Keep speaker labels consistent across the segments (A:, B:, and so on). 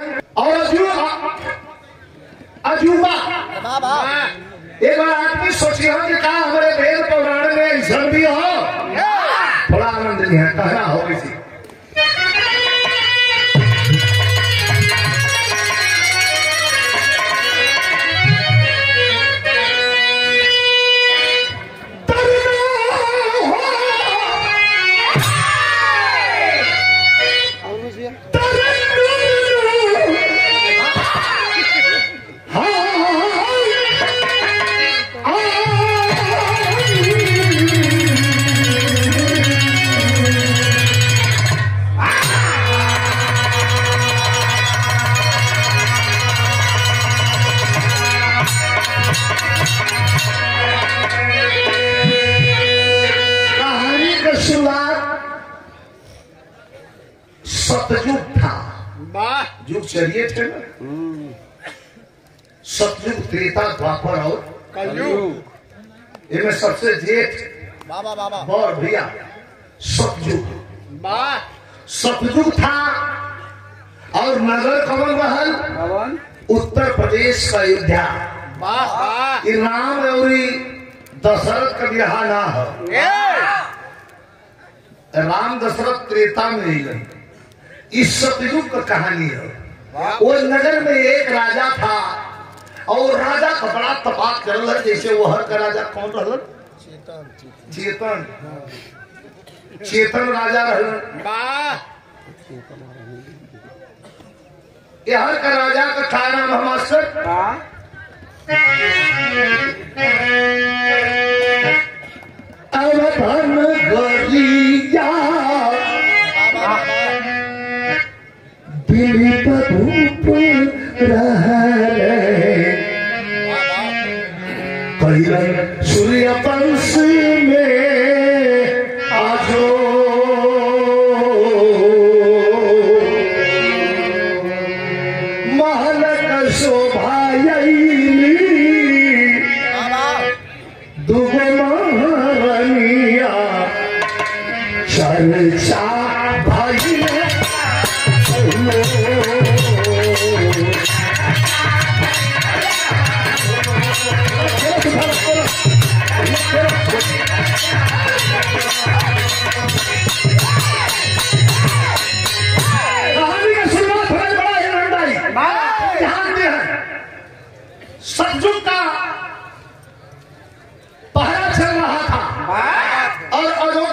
A: और अजूबा अजूबा एक बार आदमी सोचिए हो कि का हमारे वेद पुराण में ऐसा भी हो? थोड़ा आनंद लिया कहना हो किसी चलिए थे ना। सतयुग त्रेता द्वापर और
B: कलयुग।
A: इनमें सबसे जेठ
B: बाबा बाबा।
A: बौर भैया सतयुग। सतयुग था और नगर कमल
B: भवन
A: उत्तर प्रदेश का अयोध्या। ये राम और दशरथ का बिहार ना हो। राम दशरथ त्रेता में इस सतयुग का कहानी है। वो नगर में एक राजा था। और राजा का बड़ा तपाक कर जैसे वो हर का राजा कौन रहा चेतन चेतन। राजा रहा हर का राजा का था नाम है मास्टर।
B: बा
A: अवधन गरिया रहले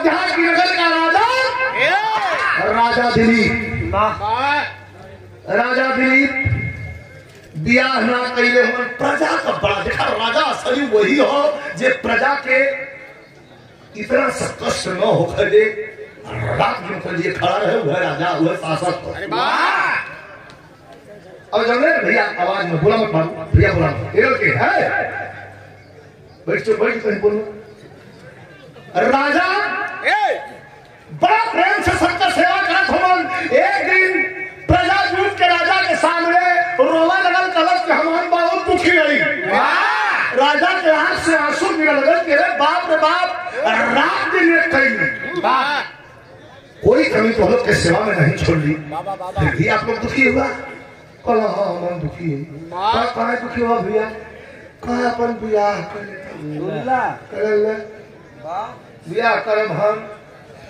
A: अयोध्या की नगर का राजा? राजा दिलीप। राजा दिलीप बियाह ना कैले हो प्रजा का बड़ा देखा राजा असली वही हो जे प्रजा के इतना सा कष्ट न होकर दे रात दिन कर लिए खड़ा रहे वह राजा वह शासक हो। अब जाने भैया आवाज़ में बोला मत मारो भैया बोला मत केरल के है? बैठ बैठ कहीं बोलो राजा बड़ा प्रेम से सबका सेवा करत एक दिन प्रजा जुट के राजा के सामने रोवा लगल कलश के हमारी बहुत दुखी रही राजा के आँख से आँसू गिरने लगल के रे बाप रे बाप रात दिन एक कहीं। कोई कमी तो हम के सेवा में नहीं छोड़।
B: बाबा
A: फिर भी आप लोग दुखी हुआ? कल हाँ मन दुखी है। कहा दुखी हुआ भैया? कहा अपन बियाह कर लेता ले बियाह करब हम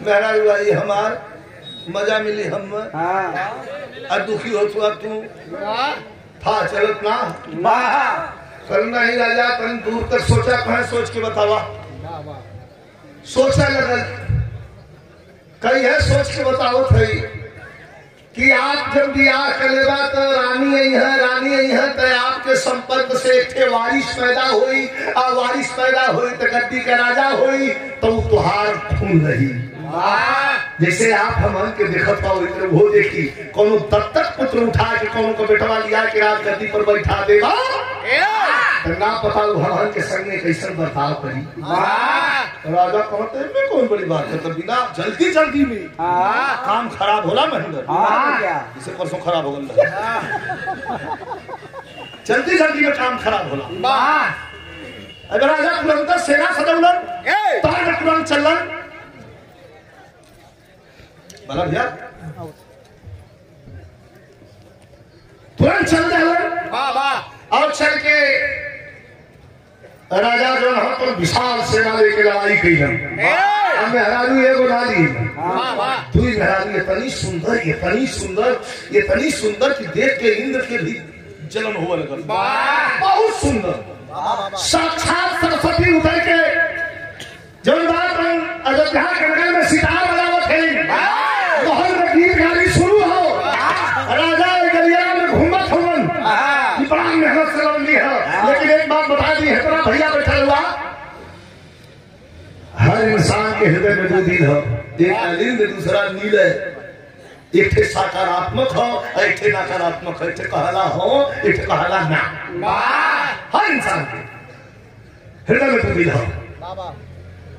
A: मेरा रुआई हमार मज़ा मिली हम। और दुखी हो तू। तू था चलत ना। करना नहीं राजा तन दूर तक सोचा कहा सोच के बतावा। सोचा लगल। कई है सोच के बताओ थई कि आप जब बियाह करेगा तो रानी आई है रानी आई है तो आपके संपर्क से एक ठे वारिस पैदा हुई। और वारिस पैदा हुई तो गद्दी का राजा हुई तो तुहार खून रही। जैसे आप हम के देखत पाओ वो देखी कोनो दत्तक पुत्र उठा के कोनो को बेटवा लिया के रात गद्दी पर बैठा देगा तो ना पता वो हमन के संग में कैसन बर्ताव करी। राजा कहते हैं "मैं कौन बड़ी बात है तो बिना जल्दी जल्दी में। काम खराब होला महेंद्र इसे परसों खराब हो गया जल्दी जल्दी में काम खराब होला। अगर राजा तुरंत सेना सजौलन तार तुरंत चलन। भला भैया। तुरंत चल जाए
B: वाह वाह
A: और चल के राजा जो है तो विशाल सेना लेके लड़ाई की हम अब मेहरारू डाली
B: वाह वाह।
A: तू ही मेहरारू इतनी सुंदर इतनी सुंदर इतनी सुंदर कि देख के इंद्र के भी जलन हुआ
B: वाह।
A: बहुत सुंदर। साक्षात सरस्वती उतर के जौन बात अयोध्या के नगर में सितार बजावत है मोहन में गीत गाली शुरू हो राजा गलिया में घूमत हुवन
B: हाँ।
A: कि बड़ा मेहनत से लौंडी है लेकिन एक बात बता दी है तेरा भैया बैठा हुआ हर इंसान के हृदय में दो दिल है। एक अलिंद दूसरा नील है। एक ठे सकारात्मक हो और एक ठे नकारात्मक है। एक कहला हो एक कहला ना। हर इंसान के हृदय में दो दिल है।
B: बाबा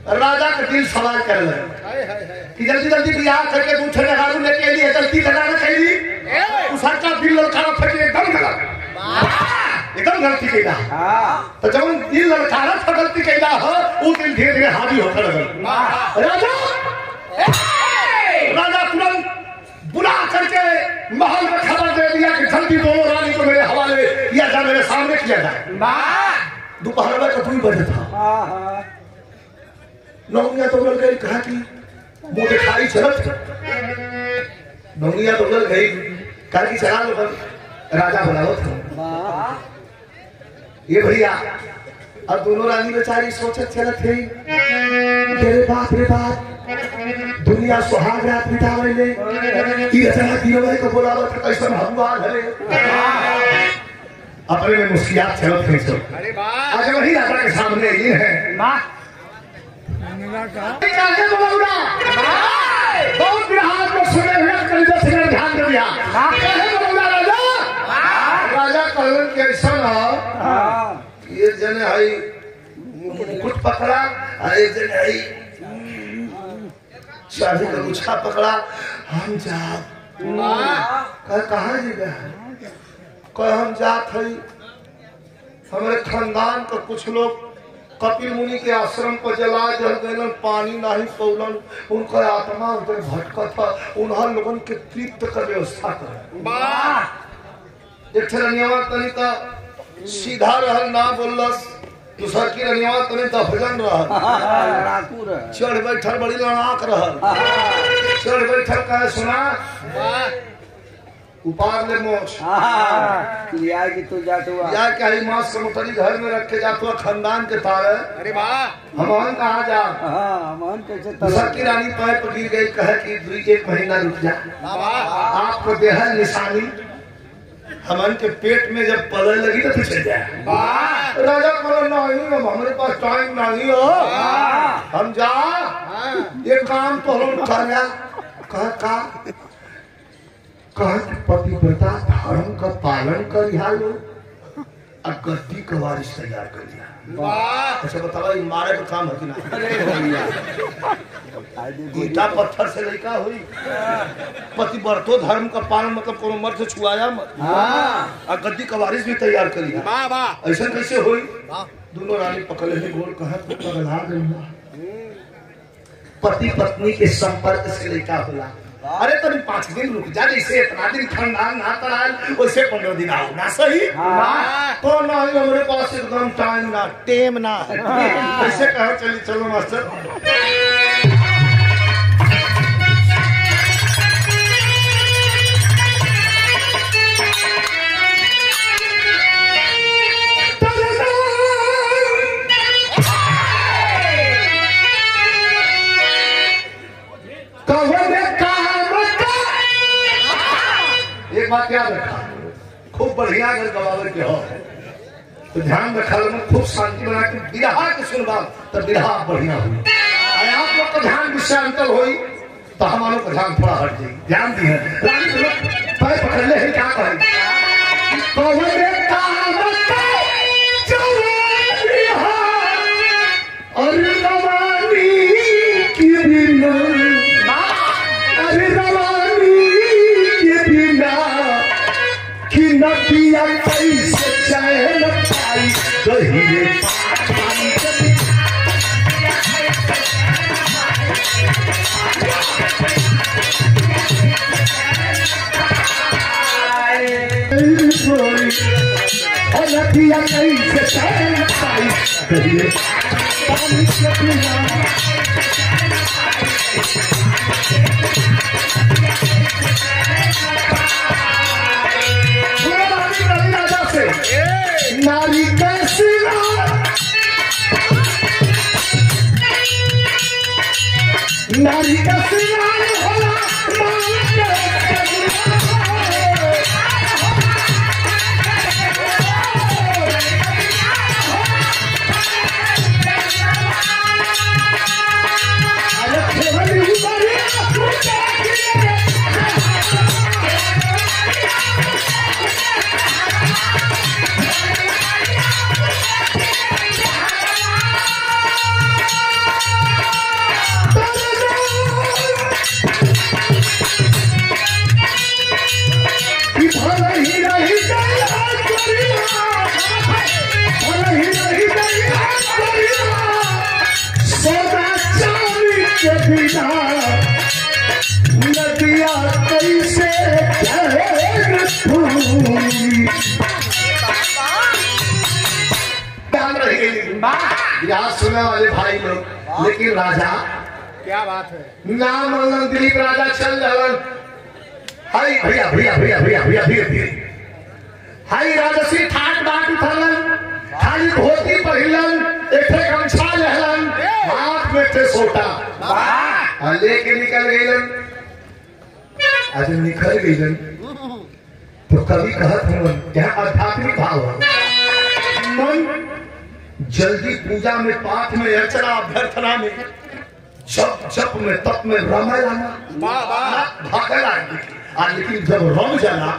A: राजा का दिल सवाल कर लगे
B: हाय हाय हाय।
A: कि जल्दी जल्दी बियाह करके दूसरे नगारू लेके लिए गलती लगाना चाहिए
B: ए!
A: उस का दिल ललकारा था कि एकदम गलत। एकदम गलती कैला
B: हाँ।
A: तो जब दिल ललकारा था गलती कैला हो वो दिल धीरे धीरे हावी होकर लगल
B: वाह
A: राजा! राजा तुरंत बुला करके महल में खबर दे दिया कि जल्दी दोनों रानी को मेरे हवाले किया जाए मेरे सामने किया जाए। दोपहर में कतुई बजे था। नौनिया तो बोल गई कहा कि मुँह दिखाई चलत नौनिया तो बोल गई कहा कि चला लो राजा बुलाओ। था ये भैया अब दोनों रानी बेचारी सोचत चलत है तेरे बाप रे बाप दुनिया सुहाग रात बितावे ले ई अचानक दिनवे को बुलावत कैसन हमुआल है अपने में मुस्कियात चलत है सब।
B: अरे वाह
A: आज वही राजा के सामने ये है। काहे बोलौना? बहुत बिहार को सुने हुए मेरे ध्यान दिया। राजा कहलन के ऐसा ये जने हई मुकुट पकड़ा एक जने हई शादी का गुच्छा पकड़ा। हम जा कह कहाँ जीवे कह हम जात हई। हमारे खानदान का कुछ लोग कपिल मुनि के आश्रम पर जला जल गलन पानी नहीं पौलन। उनका आत्मा उधर भटका था उन्हें लोगन के तृप्त कर व्यवस्था कर। रनियावा तनी का सीधा रहल ना बोलस दूसर की रनियावा तनी दफजन रहल चढ़ बैठल बड़ी लड़ाक रहल चढ़ बैठल कहे सुना। उपार ले मोछ
C: लिया कि तू जात हुआ
A: या मांस घर में रखे जा तो खानदान के तारे
B: अरे वाह।
A: हम हम कहा जा?
C: हाँ मन कैसे
A: की रानी पर गिर गई कहे कि दुई एक महीना रुक जा।
B: वाह
A: आपको देह निशानी। हमन के पेट में जब पले लगी तो पीछे जाए। राजा बोलो नहीं हम हमारे पास टाइम नहीं हो। हम जा। ये काम तो हम कर कह का? कह पतिव्रता धर्म का पालन कर लो। और गद्दी का वारिस तैयार कर अच्छा बतावा मारे का काम है कि ना ईटा पत्थर से लड़का हुई। पतिव्रतो धर्म का पालन मतलब कोनो मर्द छुआया मत।
C: हाँ।
A: और गद्दी का वारिस भी तैयार कर लिया
B: वाह वाह।
A: ऐसा कैसे हुई? दोनों रानी पकड़े ही गोल कहा तो पगला गई पति पत्नी के संपर्क से लेकर होला अरे तनी पाँच दिन रुक जा जैसे इतना दिन खानदान ना तड़ाल वैसे पंद्रह दिन आओ। ना सही?
B: वाह
A: तो ना ही हमारे पास? एकदम टाइम ना। टेम ना। ऐसे कहो? चली चलो मास्टर। एक क्या रखा खूब बढ़िया अगर गवावर के हो। तो ध्यान रखा, लोग खूब शांति बना के बिरहा के सुनवा तो बिरहा बढ़िया हुई। आप लोग का ध्यान विषय अंतर हुई तो हमारों का ध्यान थोड़ा हट जाए ध्यान दिए। पैर पकड़ ले क्या कहें कहोगे गहिरे पानी के बिना। सोई और नदिया कैसे चैन पाई कहिए पानी के बिना नारी का यहाँ सुनने वाले भाई लोग लेकिन राजा
B: क्या बात है?
A: नाम दिलीप राजा चल रहलन हाय भैया भैया भैया भैया भैया भैया भैया। हाय राजसी ठाट बाट उठलन। खाली धोती पहिलन एठे गमछा लहलन। हाथ में थे सोटा। लेके निकल गईलन। आज निकल गईलन। तो कभी कहत हवन क्या आध्यात्मिक भाव है। मन जल्दी पूजा में पाठ में अर्चना अभ्यर्थना में जप जप में तप में रमे लाना
B: वाह वाह।
A: भागे आ लेकिन जब रम जाना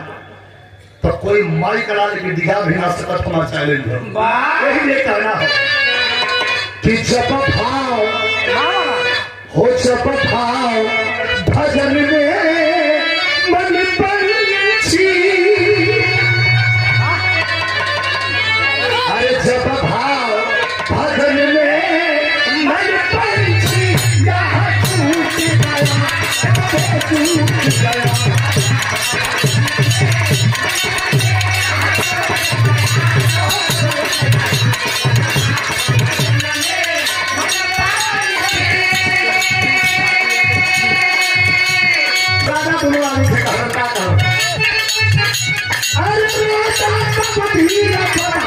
A: तो कोई माई करा लेकिन दिखा भी ना सकत हमारा चैलेंज है। यही नहीं कहना है कि जप भाव हो। जप भाव भजन में गया टूट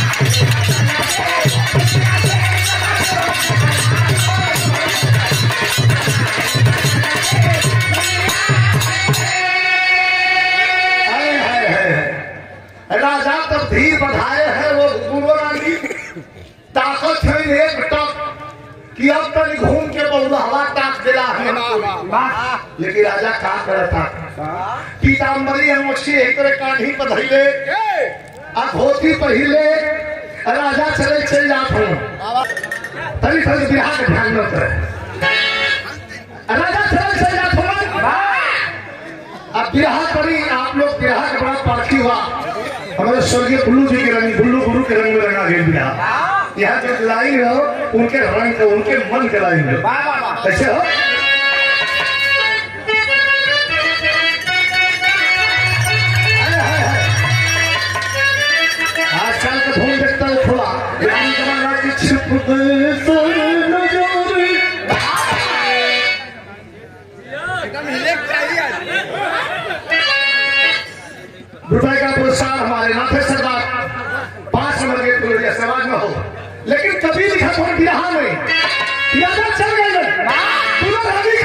A: बढ़ाए हैं वो गुरुरानी ताकत है एक टक कि अब तक घूम के बहुत हवा टाक दिला है लेकिन राजा का करता? पीताम्बरी हम मछली एक तरह काढ़ी पर धैले
B: ए
A: आ धोती पहिले राजा चले, चल जात हूँ। तभी तभी बिहार के ध्यान में उतरे। राजा चले, चल जात हूँ। अब बिहार पड़ी आप लोग बिहार का बड़ा पार्टी हुआ। हमारे स्वर्गीय बुल्लू जी के रंग बुल्लू गुरु के रंग में रंगा गया बिहार यहाँ जो लाई हो उनके रंग उनके मन के लाई हो कैसे हो? God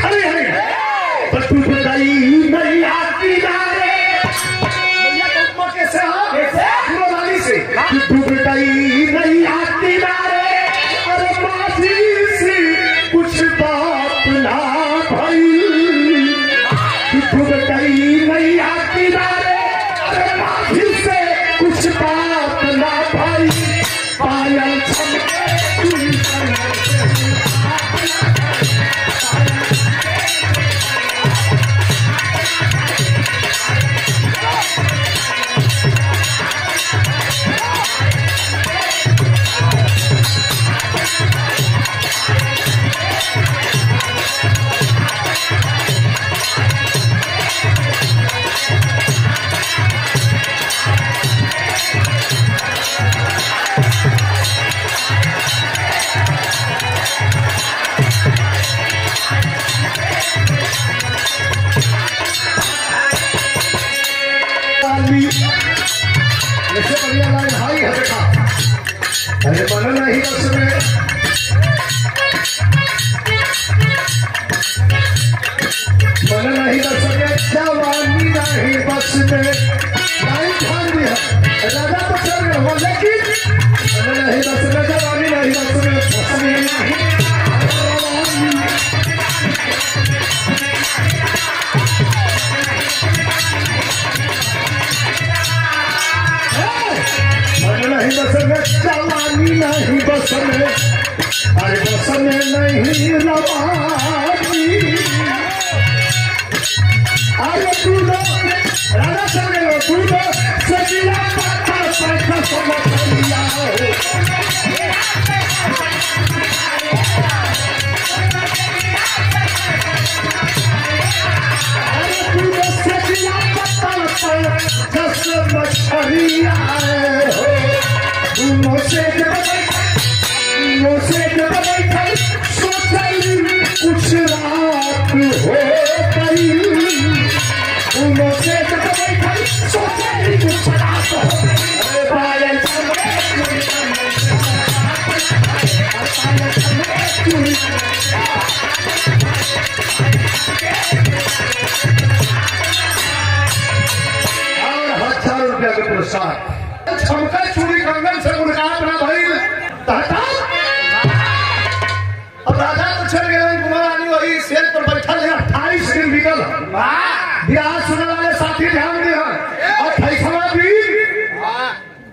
A: बैठल सोचल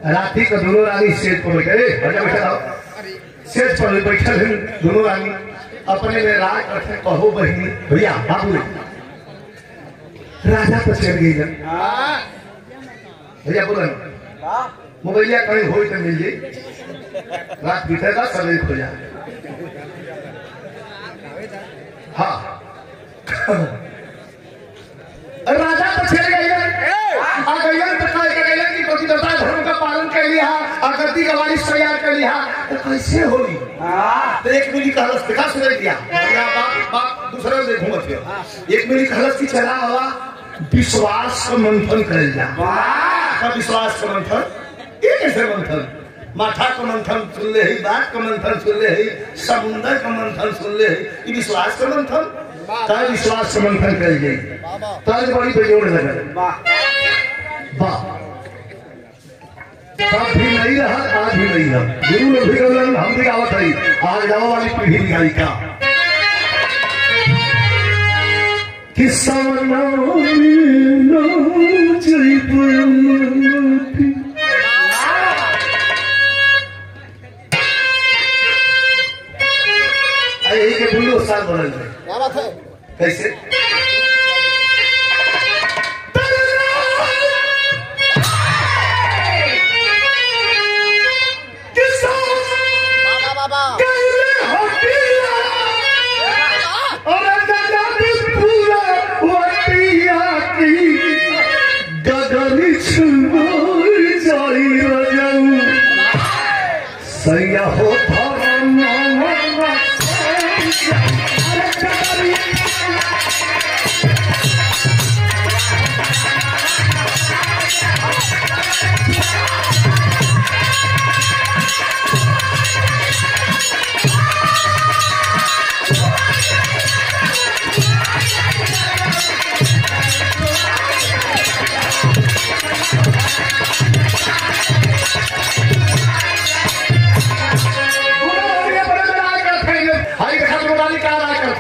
A: दिन राती को दोनों रानी स्टेज पर बैठे। बैठे रहो स्टेज पर बैठल है दोनों रानी अपने में राज करते कहो बहनी भैया बाबू राजा तो चल गई जब। भैया बोलन मोबाइलिया कहीं होई तो मिल जाई रात बीतेगा सवेरे खो जा। हाँ। राजा तो चल गए गए तो कह गए कि पतिव्रता धर्म का पालन कर लिया आकृति का वारिस तैयार कर लिया तो कैसे होगी तो एक मिली कहलस देखा सुधर दिया या बाप बाप दूसरे से घूमत गया एक मिली कहलस की चला हवा विश्वास का मंथन कर जा का विश्वास का मंथन? ये कैसे मंथन। माथा का मंथन सुन ले ही बात का मंथन सुन ले ही समुंदर का मंथन सुन ले। ही विश्वास का मंथन? तार विश्वास का मंथन कर जाई तार बड़ी बेजोड़ लगे। वाह। तब भी नहीं रहा आज भी नहीं रहा। लोग भी गलन हम भी आवत है आज गाँव वाली पीढ़ी निकाली का किसान यही के बुल्लो साल बनल है
B: क्या बात है?
A: कैसे?
B: बाबा बाबा।
A: सैया हो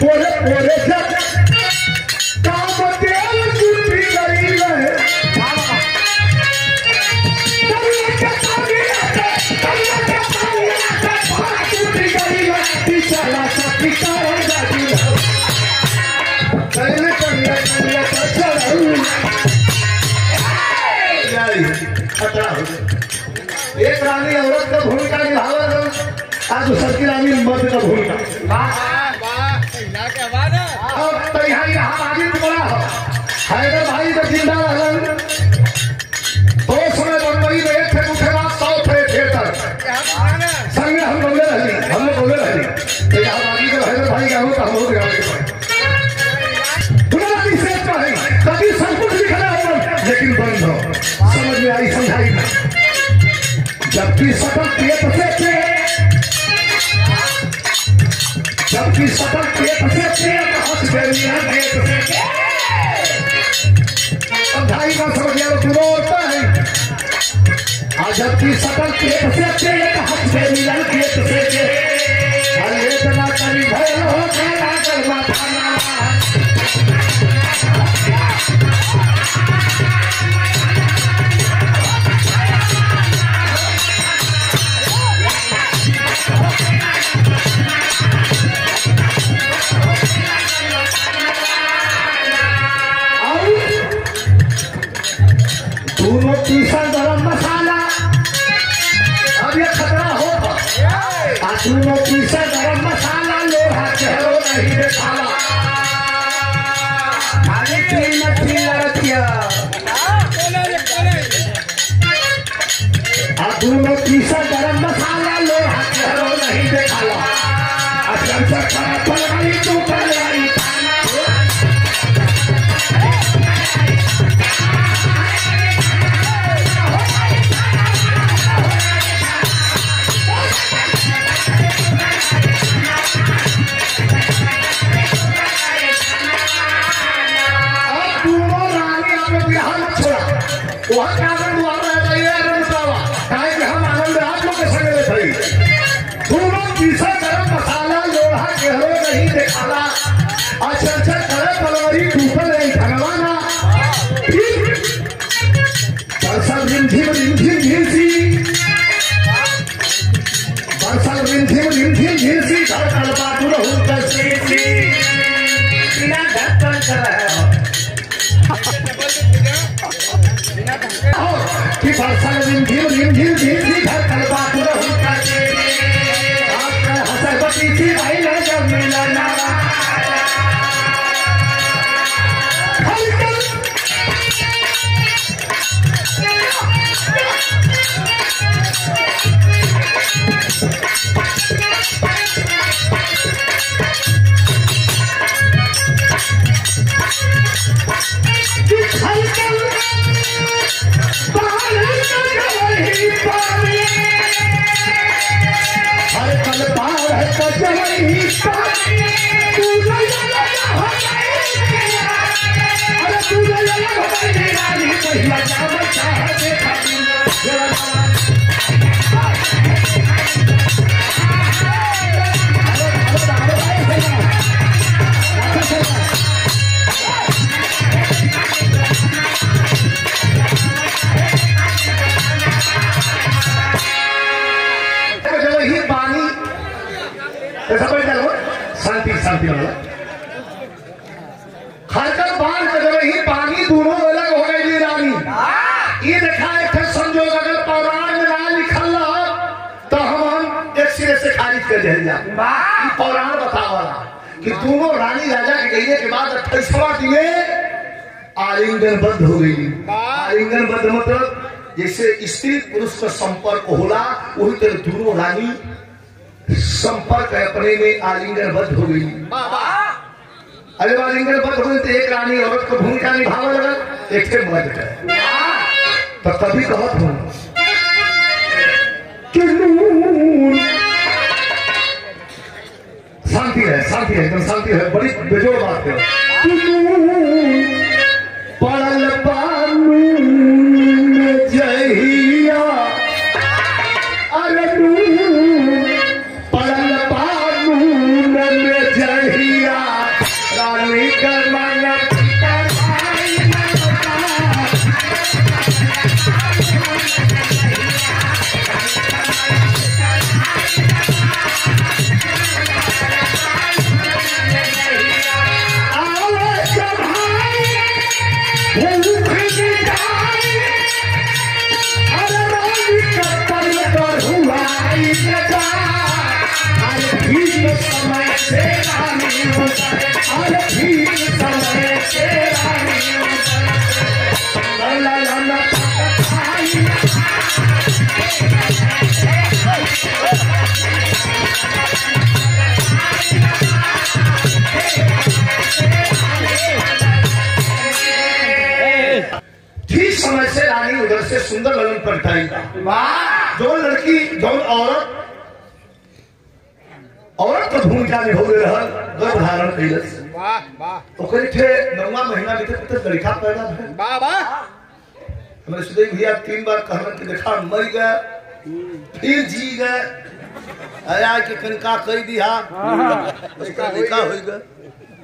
A: पोरे पोरे जब काम तेल टूटी गई रहे चला सखी कौन जाती हो कन्या कन्या का चढ़ऊ जाई खतरा हो एक रानी निभावा आज दूसर की रानी मर्द का भूमिका
B: वाह वाह ना क्या बात है
A: अब तो यहाँ आगे हो हैदर भाई का ज़िंदा रहन। तो समय बम्बई में एक थे उठे बाद सौ थे थिएटर संग हम बोले रही हम लोग बोले रही तो यहाँ बाकी जब हैदर भाई का हो तो हम लोग गाने के तुम्हारा भी का है। कभी सब कुछ लिखना हो, लेकिन बंद हो। समझ में आई, समझाई। ना जबकि सकल पेट से जबकि सकल पेट से पेट हंस गई है पेट पेट। समझाई ना समझ गया दोनों होता है आज जबकि सकल पेट से पेट हंस गई है पेट। अरे इतना करी भय हो खेला कर माथा आ तू जलई हो गई रानी पहिया जाम चाह देखा पौराण बतावला कि दोनों रानी राजा के गईले के बाद अट्ठाईसवा दिए, आलिंगन बद्ध हो गई। आलिंगन बद्ध मतलब जैसे स्त्री पुरुष का संपर्क होला वही तरह दोनों रानी संपर्क अपने में, आलिंगन बद्ध हो गई। अरे आलिंगन बद्ध हो गई तो एक रानी औरत को भूमिका निभावे लगा एक थे मर्द है तो कभी कहत हूँ शांति है एकदम शांति है बड़ी बेजोड़ बात है। औरत के भूमिका निभा रहल गर्भ धारण कैलस
B: वाह वाह।
A: ओकरे ठे नौवा महीना में तो लड़का पैदा भइल
B: वाह वाह।
A: हमारे सुदेव भैया तीन बार कहलन कि देखा मर गए फिर जी गए। आया के कनका कह दिया लड़का लड़का हो गए?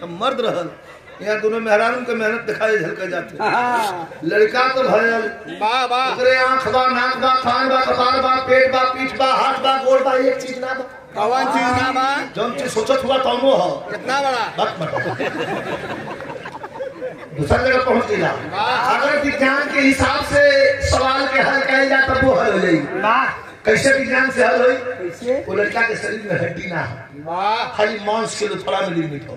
A: अब मर्द रहल। यहाँ दोनों मेहरानों के मेहनत दिखाए झलके जाते। लड़का तो भयल
B: वाह वाह।
A: ओकरे आँख बा नाक बा कान बा कपार बा पेट बा पीठ बा हाथ बा बा एक चीज़ ना बा
B: कौन चीज़ ना बा
A: जौन चीज़ सोचत हुआ तौनो हो।
B: कितना बड़ा?
A: मत दूसरा जगह पहुँच गया। अगर विज्ञान के हिसाब से सवाल के हल कहे जाए तब वो हल हो जाएगी। कैसे विज्ञान से हल हुई? वो लड़का के शरीर में हड्डी ना हो। खाली मांस के थोड़ा में निर्मित हो।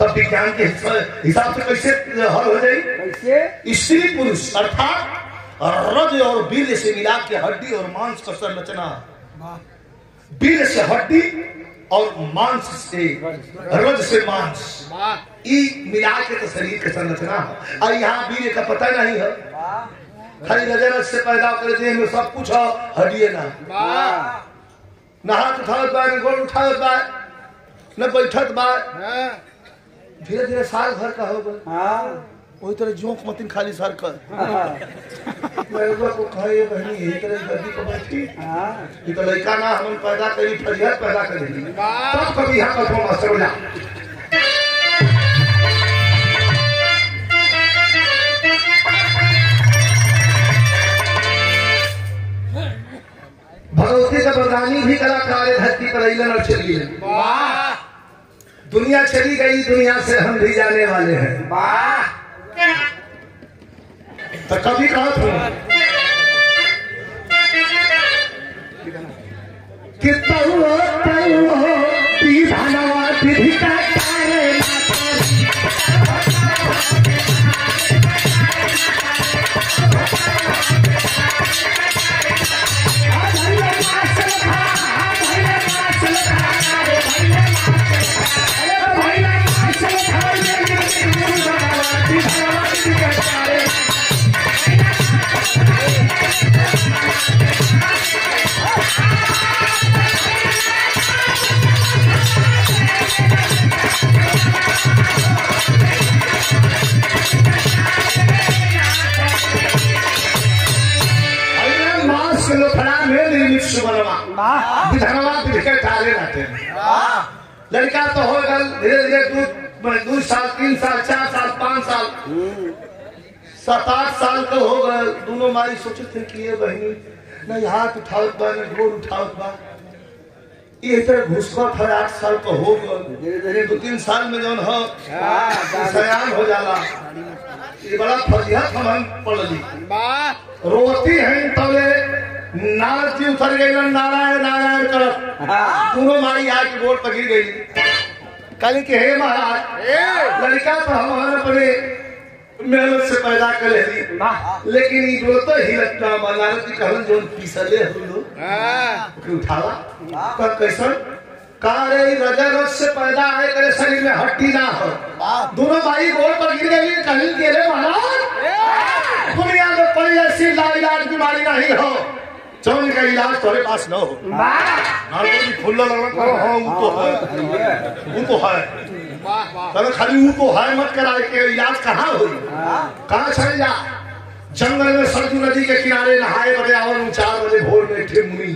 A: तब विज्ञान के हिसाब से कैसे हल हो जाएगी? स्त्री पुरुष अर्थात रज और वीर से मिला के हड्डी और मांस का संरचना। वीर से हड्डी और मांस से रज से मांस। ई मिला के तो शरीर के संरचना है। और यहाँ वीर का पता नहीं है। खाली रजरज से पैदा कर देह में सब कुछ हो हड्डिए ना।
B: वाह
A: न हाथ उठावत बा न गोड़ उठावत बा न बैठत बा
B: हाँ,
A: धीरे धीरे साल भर का हो गए वही तरह जोंक मतिन खाली सर कर मैं एगो को कहे बहनी यही तरह गद्दी पर बैठी ये तो लड़का ना हम पैदा करी फरिया पैदा तब कभी यहाँ पर मास्टर हो जा भगवती का बरदानी भी कलाकार है धरती पर अलन और चली है दुनिया चली गई दुनिया से हम भी जाने वाले हैं। तो कभी कहा तुम लड़का तो हो गल धीरे धीरे दू साल तीन साल चार साल पाँच साल। सात आठ साल का हो गए दोनों मारी सोचे थे कि ये बहनी न हाथ उठावत बा न गोड़ उठावत बा। ये तरह घुसपा था आठ साल का हो गए दो तीन साल में जौन हो सयान हो जाला। ये बड़ा फजीहत हम पढ़ ली रोती हैं तबले नारद जी उतर गए नारायण नारायण कर दोनों माई बोर्ड पर गिर गई। कल के हे महाराज लड़का तो हम अपने मेहनत से पैदा कर ली लेकिन ये बोलते ही लगता नारद जी कहलन जो पीसले हम लोग।
B: हाँ,
A: उठावा। तब कैसन? कहा रे रस से पैदा आए करे शरीर में हड्डी ना हो। दोनों भाई गोल पर गिर गई कहीं के रे महाराज दुनिया में कोई ऐसी लाइलाज बीमारी नहीं हो। जौन का इलाज तुम्हारे पास न हो। नारद खुल्ला लगा करो हाँ वो तो है। तो है। खाली तो है मत कराए के इलाज कहाँ हो? कहाँ चले जा? जंगल में सरजू नदी के किनारे नहाए बजे और चार बजे भोर में ठे मुनि।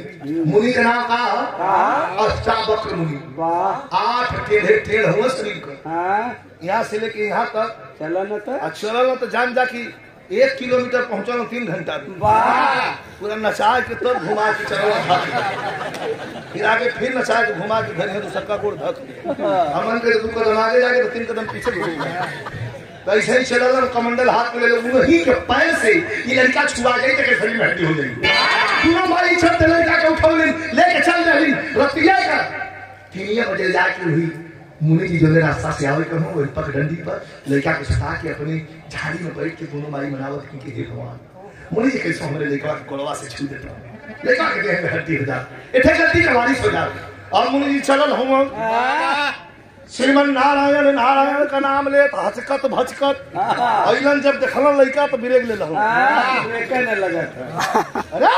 A: मुनि का नाम का है अष्टावक्र मुनि। आठ टेढ़े टेढ़ हुआ शरीर का। यहाँ से लेके यहाँ तक।
C: चलो न तो।
A: आ चलल तो जान जा कि एक किलोमीटर पहुंचल तीन घंटा में। पूरा नचा के तब घुमा के चलल फिर आगे फिर नचा के घुमा के घर है तो सबका गोड़ धक हमन के दू कदम आगे जाके तो तीन कदम पीछे तो ऐसे ही चलल कमंडल हाथ में ले लो वही के पैर से ये लड़का छुआ गई तो शरीर में हड्डी हो जाएगी। दोनों भाई छत लड़का के उठा ले लेके चल रही रतिया का। तीन बजे जाके हुई मुनि जी जो रास्ता से आवे कहो वही पग डंडी पर लड़का को सता के अपनी झाड़ी में बैठ के दोनों माई मनावत की कि हे भगवान। मुनि जी कैसे हमरे लड़का के कोलवा से छू देता लड़का के देह में हड्डी हो जात इथे गलती का वारिस हो जात और मुनि जी चलल हम।
B: वाह
A: श्रीमन नारायण नारायण का नाम ले हचकत भचकत अइलन जब देखलन लड़का तो ब्रेक ले
C: हाँ, लगा
A: अरे!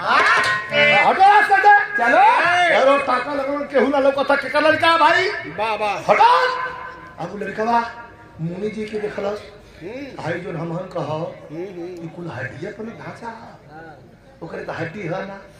A: हटो रास्ते से
C: चलो
A: यारो टाका लगल केहू ना लौकता के कर लड़का भाई
B: वाह वाह
A: हटो अब लड़कवा मुनि जी के देखलस भाई जो हम हम कहो ई कुल हड्डिया पर ढांचा ओकरे तो हड्डी है ना लोगों को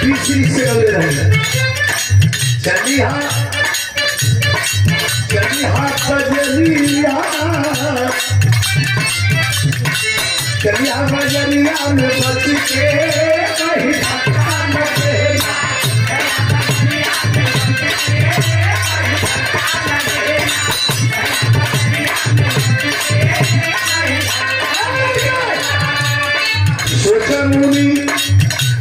A: तीसरी से लगे रहेंगे चली हाँ चली हाँ बजलिया चली हाँ बजलिया में बच के कहीं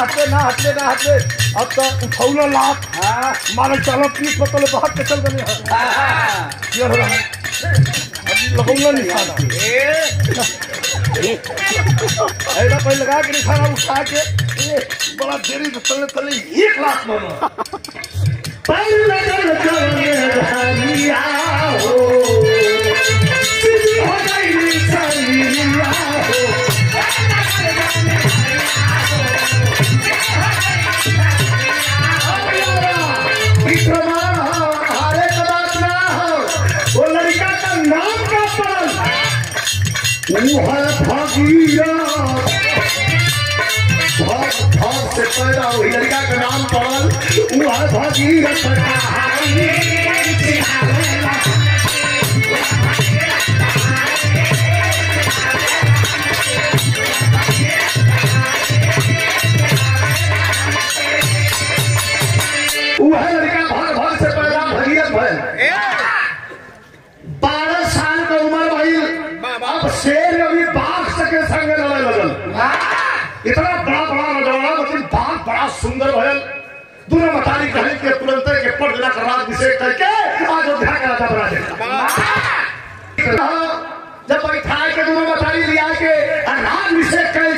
A: ना हटले ना हटले ना हटले अब तो उठौलो लात।
C: हाँ।
A: मारे चलो पीस बतले बहुत के चल गए हैं।
C: हाँ
A: ये हो रहा है लगौला निशाना ऐसा कोई लगा के निशाना उठा के। बड़ा देरी से चलने चले एक लाख मानो पैर पैदा हुई लड़का का नाम पड़ल वो है भागीरथ वह कहे के तुरंत के पट कर रात अभिषेक करके अयोध्या का राजा बना देगा जब बैठाए के दोनों मतारी लिया के राज अभिषेक करे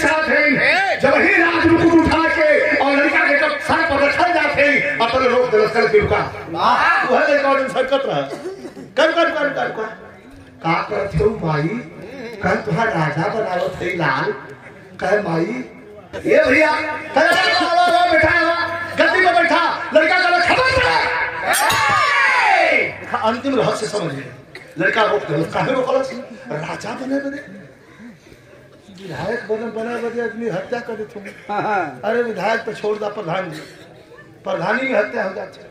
A: जब ही राज मुकुट उठा के और लड़का के जब सर पर रखल जाते अपने रोक दिल कर के रुका वह और सरकत रहा कर कर कर कर कर का करते हो माई कल तुम्हारा राजा बनावत है लाल कह माई ये भैया बैठा गद्दी पे बैठा लड़का का खबर पड़ा! अंतिम रहस्य समझिए लड़का रोक दे काहे रोकल राजा बने बने। विधायक बने बने बने आदमी हत्या कर देते
C: हाँ।
A: अरे विधायक तो छोड़ दा प्रधान जी। प्रधानी में हत्या हो जाती है।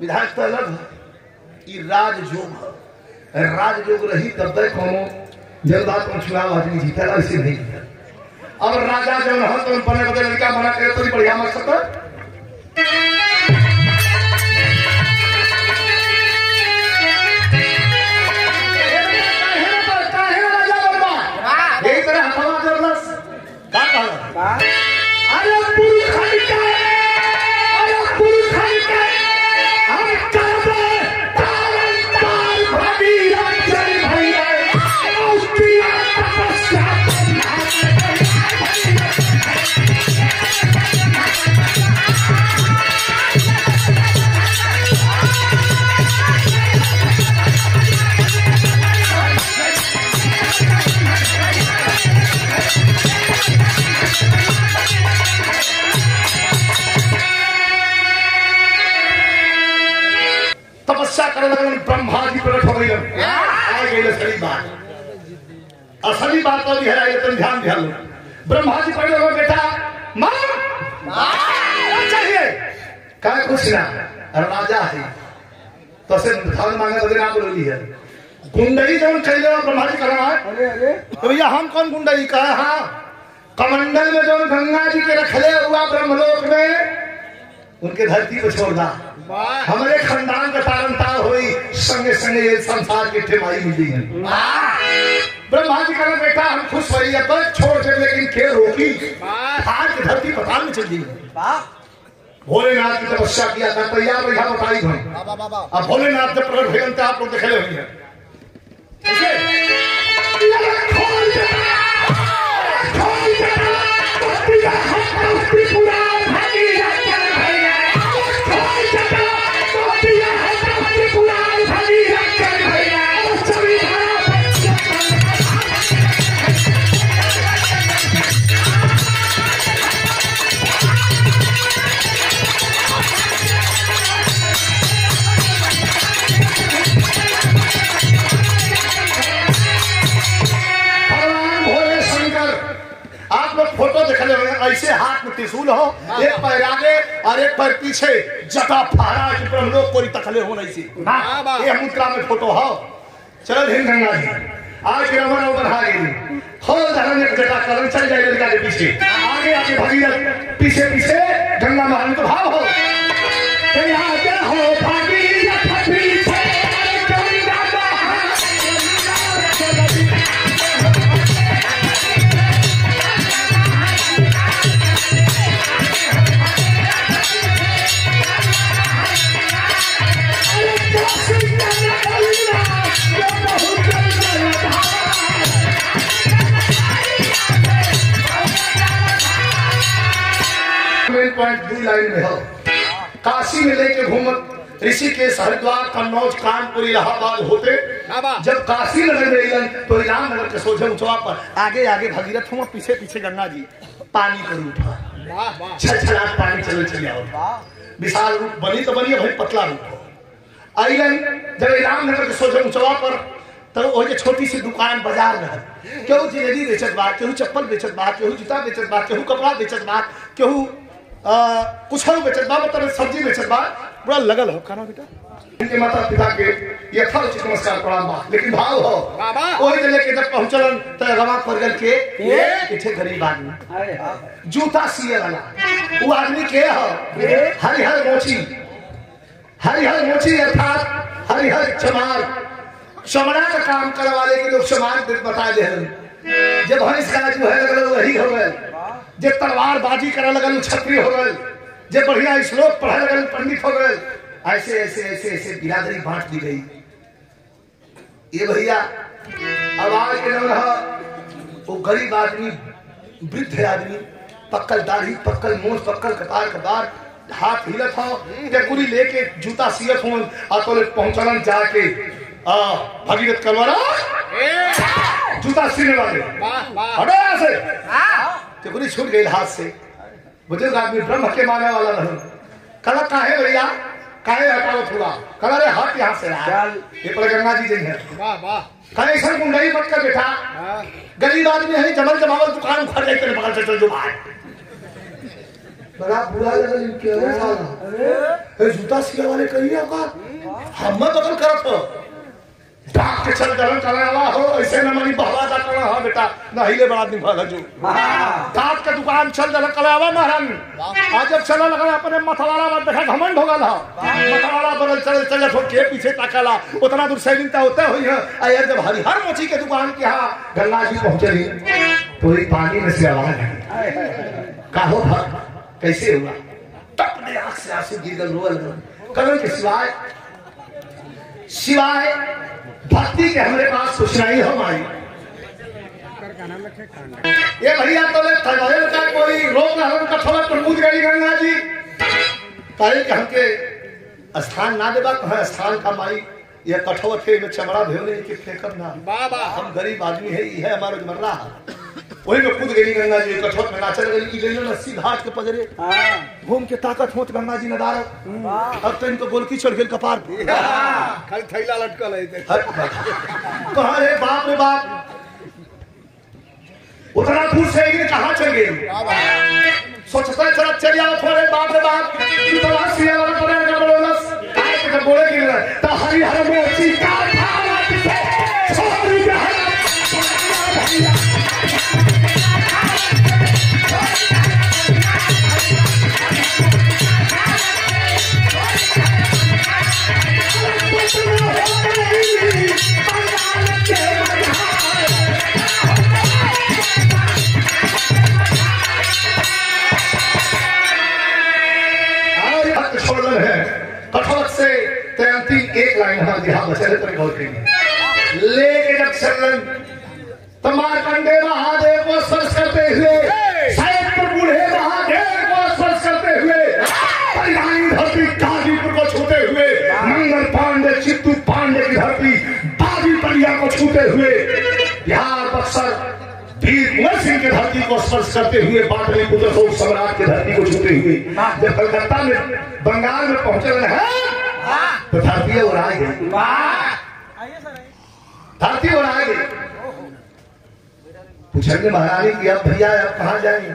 A: विधायक तो अलग है। ये राजयोग है। राजयोग रही तब तक कोनो जनता को चुनाव आदमी जीता ऐसे नहीं जीता अब राजा जब हल तो बने बदले लड़का बना करे तो बढ़िया मत सकता यही करे लगन ब्रह्मा जी प्रकट हो गई। आ गई असली बात। असली बात तो है ये तुम ध्यान ध्यान लो। ब्रह्मा जी पढ़ लो बेटा माँ चाहिए। काय कुछ ना राजा है। तो से धन मांगे ना बोली है। गुंडई जौन कैले ब्रह्मा जी करा है
C: अरे अरे।
A: तो भैया हम कौन गुंडई? का हाँ कमंडल में जो गंगा जी के रखले हुआ ब्रह्मलोक में उनके धरती पे छोड़ हमारे खानदान का तारनतार हुई संगे संगे ये संसार की ठेमाई मिली है। ब्रह्मा जी कहना बेटा हम खुश हुई अब छोड़ के लेकिन के रोकी? आज की धरती पता में चल भोलेनाथ की तपस्या किया था तैयार भैया बताई भाई अब भोलेनाथ जब प्रकट हुए तो आप लोग देखे हुए हैं ऐसे हाथ में त्रिशूल हो एक पैर आगे और एक पैर पीछे। जटा फाड़ा कि ब्रह्मलोक कोई तकले हो नहीं सी। ये मुद्रा में फ़ोटो हो। चलो धीन गंगा जी। आज के रमन और बढ़ा गई हो धर्म एक जटा करण चल जाए लड़का के पीछे। आगे आगे भगीरथ पीछे पीछे गंगा महान का भाव हो। कि आगे हो भगीरथ पॉइंट दो लाइन में हो। काशी में लेके घूमत ऋषिकेश हरिद्वार कन्नौज कानपुर इलाहाबाद होते। जब काशी नगर में अइलन तो इलाम नगर के सोझे ऊंचवा पर आगे आगे भगीरथ हुआ पीछे पीछे गंगा जी। पानी पर उठा।
B: वाह वाह।
A: पानी चल चले आओ। विशाल रूप बनी तो बनी भाई पतला रूप हो। अइलन जब इलाम नगर के सोझे ऊंचवा पर तो वो जो छोटी सी दुकान बाज़ार रहे केहू जिलेबी बेचत बा केहू चप्पल बेचत बा केहू जूता बेचत बा केहू कपड़ा बेचत बा केहू आ, कुछ बेचत बा मतलब सब्ज़ी बेचत बा पूरा लगल हो खाना बेटा इनके माता पिता के यथाउचित नमस्कार प्रणाम बा लेकिन भाव हो।
B: बाबा।
A: वही से लेके जब पहुंचलन तो रवा पर गल के इथे गरीब आदमी।
C: हाँ।
A: जूता सिए वाला। वो आदमी के हो? हरिहर मोची। हरिहर मोची अर्थात हरिहर चमार। चमड़ा का काम करे वाले के लोग चमार दे- बता दे जब भैंस का जो है लगल वही हो गए। जे तलवार बाजी करे लगल छत्री हो गए जे बढ़िया श्लोक पढ़े लगल पंडित हो गए ऐसे ऐसे ऐसे ऐसे बिरादरी बांट दी गई। ये भैया आवाज़ के रहा। वो गरीब आदमी वृद्ध आदमी पक्कल दाढ़ी पक्कल मूछ पक्कल कतार कतार हाथ हिलत हो टेकुरी लेके जूता सियत हो आ तो पहुंचलन जाके आ भगीरथ कलवारा। जूता सीने वाले। हटो यहाँ से। टेकुरी छूट गई हाथ से। बुज़ुर्ग आदमी ब्रह्म के माने वाला रहो कला काहे भैया? काहे हटाओ थोड़ा कला रे हाथ यहाँ से। ये पर गंगा जी
B: वाह वाह।
A: कहे सर गुंडई मत कर बेटा।
B: हाँ।
A: गरीब आदमी है जमल जमावल दुकान उखड़ जाए तेरे बगल से चल जो भाई बड़ा बुरा लगल इनके अरे। जूता सिया वाले कहिए का हम बगल करत हो। डाक चल दलन करावा हो ऐसे न मनी बहवा दा करा हो बेटा नहिले बड़ा दिन भला जो
C: हाँ
A: डाक के दुकान चल दलन करावा महारानी आज जब चला लगा अपने मतवाला मत देखा घमंड हो गला मतवाला बदल चल चल छोड़ के पीछे ताकला उतना दूर सैलिंग ता होता हुई है अयर जब हरिहर मोची के दुकान के यहाँ गंगा जी पहुंचली तो एक पानी में से आवाज़ आई का हो कैसे हुआ तब ने आँख से आँसू गिर रोल करण के सिवाय सिवाय भक्ति के हमारे पास कुछ नहीं आई हमारी ये भैया तो ले का कोई रोग का प्रमुख गई गंगा जी। कहे कह हमके स्थान ना देवा कहे स्थान का माई ये कठोर थे में चमड़ा भेवने के फेंकब ना।
B: वाह
A: हम गरीब आदमी है ये है हमारा मर्रा वही में कूद गई गंगा जी कठोर में नाचल गई की गई रस्सी घाट के पजरे
C: हाँ।
A: घूम के ताकत होत गंगा जी नदार अब तो इनको गोलकी चढ़ गई कपार।
B: खाली थैला लटकल
A: कहा रे बाप रे बाप? उतना दूर से कहाँ चल गए सोचता चला चल जाओ थोड़े बाप रे बाप। तू तो ईयर वाला ना बोलस काय के बोले गिर रहा तो हरी हर में अच्छी महादेव को स्पर्श करते हुए बूढ़े महादेव को स्पर्श करते हुए परिधानी धरती को छूते हुए मंगल पांडे चित्तू पांडे की धरती बागी पलिया को छूते हुए बिहार बक्सर वीर कुंवर सिंह की धरती को स्पर्श करते हुए सम्राट की धरती को छूते हुए जब कलकत्ता में बंगाल में पहुँचे हैं तो धरती और आ गई धरती और गई पूछेंगे महारानी की अब भैया अब कहाँ जाएँगे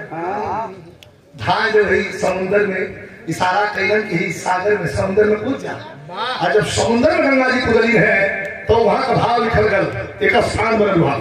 A: धान जो है समुद्र में इशारा कैलन की सागर में समुद्र में कूद जा और जब समुद्र में गंगा जी कुदली है तो वहाँ का भाव लिखल गल एक स्थान बनल वहाँ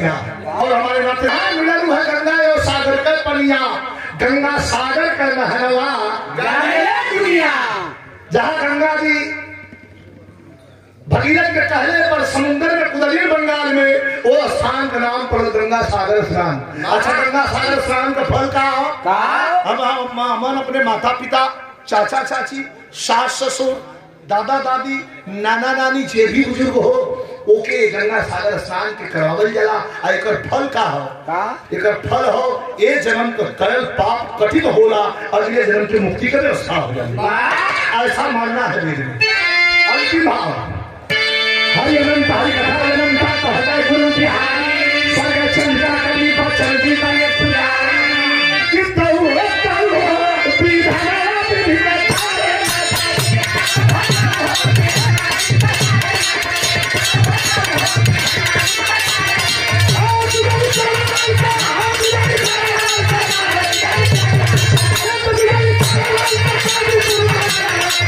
A: पनिया और हमारे नाते मिलल है गंगा और सागर के पनिया। गंगा सागर का नहरवा
C: दुनिया।
A: जहाँ गंगा जी भगीरथ के कहले पर समुद्र में कुदली बंगाल में वो स्थान का नाम पड़ल गंगा सागर स्नान अच्छा गंगा सागर स्नान का फल का हो? हम हम हम अपने माता पिता चाचा चाची सास ससुर दादा दादी नाना नानी जे भी बुज़ुर्ग हो ओके गंगा सागर स्नान के करावल जला आ एकर फल का हो?
C: का?
A: एकर फल हो ए जन्म का करल पाप कठिन होला अगले जन्म के मुक्ति का व्यवस्था हो जाला। ऐसा मानना है मेरे अंतिम भाव। हरि अनंत हरि कथा अनंत कहता गुरु बिहारी सर्ग चंद्र कली पर चंद्र का